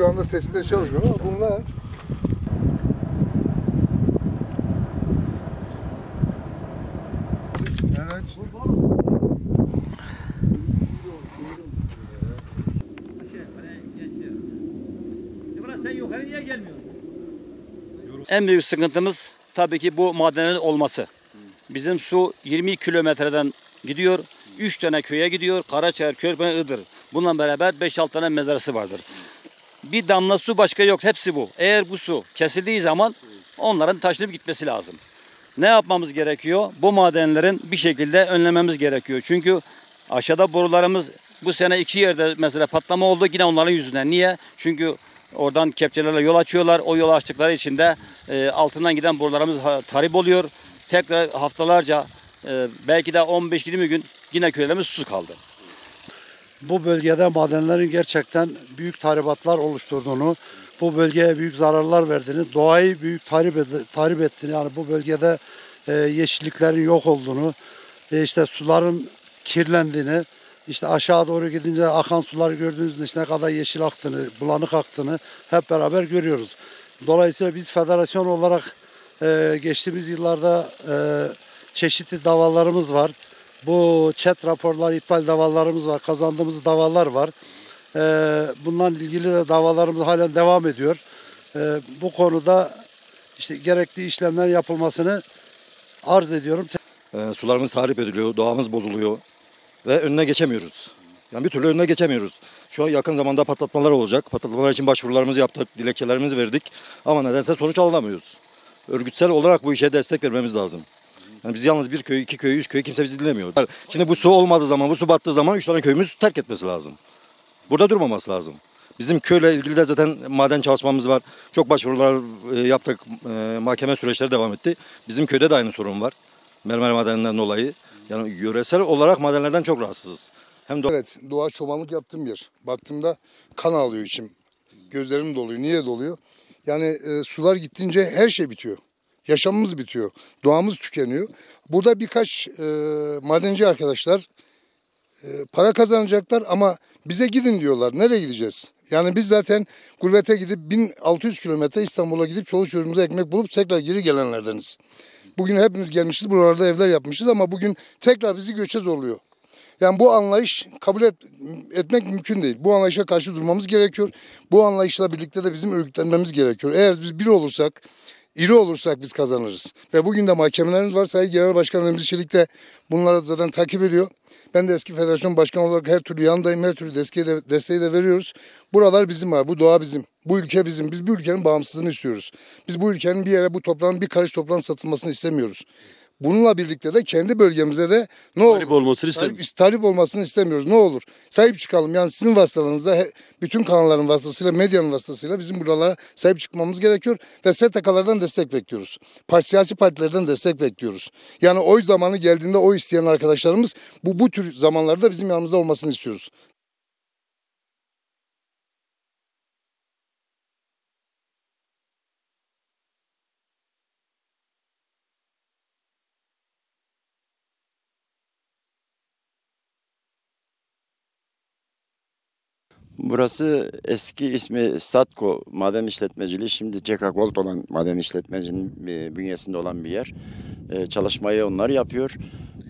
şu anda testleri çalışmıyor ama bunlar Evet. En büyük sıkıntımız tabii ki bu madenlerin olması. Bizim su 20 kilometreden gidiyor. 3 tane köye gidiyor. Karaçayır, Körpen, Iğdır. Bununla beraber 5-6 tane mezarası vardır. Bir damla su başka yok. Hepsi bu. Eğer bu su kesildiği zaman onların taşınıp gitmesi lazım. Ne yapmamız gerekiyor? Bu madenlerin bir şekilde önlememiz gerekiyor. Çünkü aşağıda borularımız bu sene iki yerde mesela patlama oldu yine onların yüzünden. Niye? Çünkü oradan kepçelerle yol açıyorlar. O yol açtıkları için de e, altından giden borularımız tahrip oluyor. Tekrar haftalarca e, belki de 15-20 gün yine köylerimiz susuz kaldı. Bu bölgede madenlerin gerçekten büyük tahribatlar oluşturduğunu, bu bölgeye büyük zararlar verdiğini, doğayı büyük tahrip, ed- tahrip ettiğini, yani bu bölgede e, yeşilliklerin yok olduğunu, e, işte suların kirlendiğini, işte aşağı doğru gidince akan suları gördüğünüzde işte ne kadar yeşil aktığını, bulanık aktığını hep beraber görüyoruz. Dolayısıyla biz federasyon olarak e, geçtiğimiz yıllarda e, çeşitli davalarımız var. Bu chat raporlar, iptal davalarımız var. Kazandığımız davalar var. E, bundan ilgili de davalarımız halen devam ediyor. E, bu konuda işte gerekli işlemlerin yapılmasını arz ediyorum. Ee, sularımız tahrip ediliyor, doğamız bozuluyor ve önüne geçemiyoruz. Yani bir türlü önüne geçemiyoruz. Şu an yakın zamanda patlatmalar olacak. Patlatmalar için başvurularımızı yaptık, dilekçelerimizi verdik ama nedense sonuç alamıyoruz. Örgütsel olarak bu işe destek vermemiz lazım. Yani biz yalnız bir köy, iki köy, üç köy kimse bizi dinlemiyor. Şimdi bu su olmadığı zaman, bu su battığı zaman üç tane köyümüz terk etmesi lazım. Burada durmaması lazım. Bizim köyle ilgili de zaten maden çalışmamız var. Çok başvurular e, yaptık. E, mahkeme süreçleri devam etti. Bizim köyde de aynı sorun var. Mermer madenlerinden dolayı. Yani yöresel olarak madenlerden çok rahatsızız. Hem de Evet, doğa çobanlık yaptığım yer. Baktığımda kan ağlıyor içim. Gözlerim doluyor. Niye doluyor? Yani e, sular gittince her şey bitiyor. Yaşamımız bitiyor. Doğamız tükeniyor. Burada birkaç e, madenci arkadaşlar e, para kazanacaklar ama bize gidin diyorlar. Nereye gideceğiz? Yani biz zaten gurbete gidip 1600 kilometre İstanbul'a gidip çoluk çocuğumuza ekmek bulup tekrar geri gelenlerdeniz. Bugün hepimiz gelmişiz, buralarda evler yapmışız ama bugün tekrar bizi göçe zorluyor. Yani bu anlayış kabul et, etmek mümkün değil. Bu anlayışa karşı durmamız gerekiyor. Bu anlayışla birlikte de bizim örgütlenmemiz gerekiyor. Eğer biz bir olursak, iri olursak biz kazanırız. Ve bugün de mahkemelerimiz var. Sayın Genel Başkan Remzi Çelik de bunları zaten takip ediyor. Ben de eski federasyon başkanı olarak her türlü yanındayım. Her türlü desteği de, desteği de veriyoruz. Buralar bizim abi. Bu doğa bizim. Bu ülke bizim. Biz bu ülkenin bağımsızlığını istiyoruz. Biz bu ülkenin bir yere bu toprağın bir karış toprağın satılmasını istemiyoruz. Bununla birlikte de kendi bölgemizde de ne olur? Talip olmasını istemiyoruz. talip olmasını istemiyoruz. Ne olur? Sahip çıkalım. Yani sizin vasıtalarınızda bütün kanalların vasıtasıyla, medyanın vasıtasıyla bizim buralara sahip çıkmamız gerekiyor. Ve STK'lardan destek bekliyoruz. Parti, siyasi partilerden destek bekliyoruz. Yani oy zamanı geldiğinde oy isteyen arkadaşlarımız bu, bu tür zamanlarda bizim yanımızda olmasını istiyoruz. Burası eski ismi Statko Maden İşletmeciliği, şimdi Ceka Gold olan maden işletmecinin e, bünyesinde olan bir yer. E, Çalışmayı onlar yapıyor.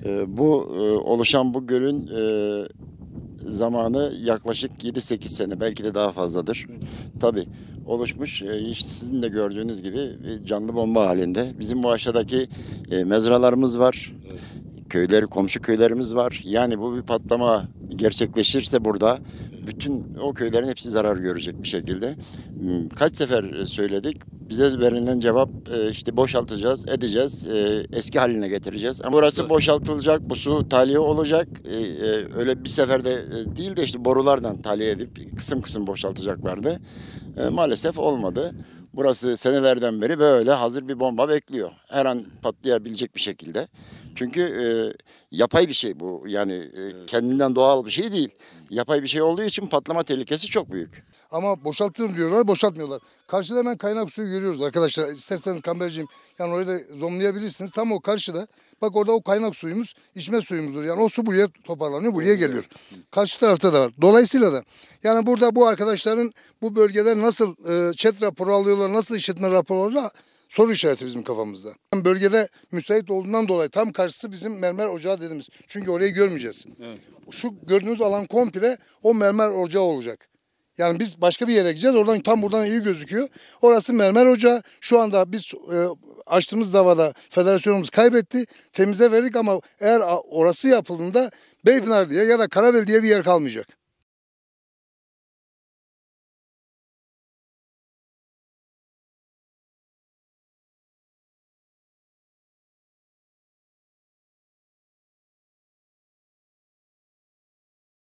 E, Bu e, oluşan bu gölün e, zamanı yaklaşık 7-8 sene belki de daha fazladır. Tabi oluşmuş sizin de gördüğünüz gibi bir canlı bomba halinde. Bizim bu aşağıdaki mezralarımız var. Köyleri, komşu köylerimiz var. Yani bu bir patlama gerçekleşirse burada bütün o köylerin hepsi zarar görecek bir şekilde. Hmm, Kaç sefer söyledik. Bize verilen cevap e, işte boşaltacağız, edeceğiz, e, eski haline getireceğiz. Ama burası boşaltılacak, bu su tahliye olacak. E, e, Öyle bir seferde e, değil de işte borulardan tahliye edip kısım kısım boşaltacaklardı. E, Maalesef olmadı. Burası senelerden beri böyle hazır bir bomba bekliyor. Her an patlayabilecek bir şekilde. Çünkü e, yapay bir şey bu. Yani e, kendinden doğal bir şey değil. Yapay bir şey olduğu için patlama tehlikesi çok büyük. Ama boşaltırım diyorlar, boşaltmıyorlar. Karşıda hemen kaynak suyu görüyoruz arkadaşlar. İsterseniz kamberciğim yani orayı da zoomlayabilirsiniz. Tam o karşıda. Bak orada o kaynak suyumuz, içme suyumuzdur. Yani o su buraya toparlanıyor, buraya geliyor. Karşı tarafta da var. Dolayısıyla da yani burada bu arkadaşların bu bölgede nasıl e, chat raporu alıyorlar, nasıl işletme raporu alıyorlar soru işareti bizim kafamızda. Bölgede müsait olduğundan dolayı tam karşısı bizim mermer ocağı dediğimiz. Çünkü orayı görmeyeceğiz. Şu gördüğünüz alan komple o mermer ocağı olacak. Yani biz başka bir yere gideceğiz. Oradan tam buradan iyi gözüküyor. Orası mermer ocağı. Şu anda biz e, açtığımız davada federasyonumuz kaybetti. Temize verdik ama eğer orası yapıldığında Beypınar diye ya da Karabel diye bir yer kalmayacak.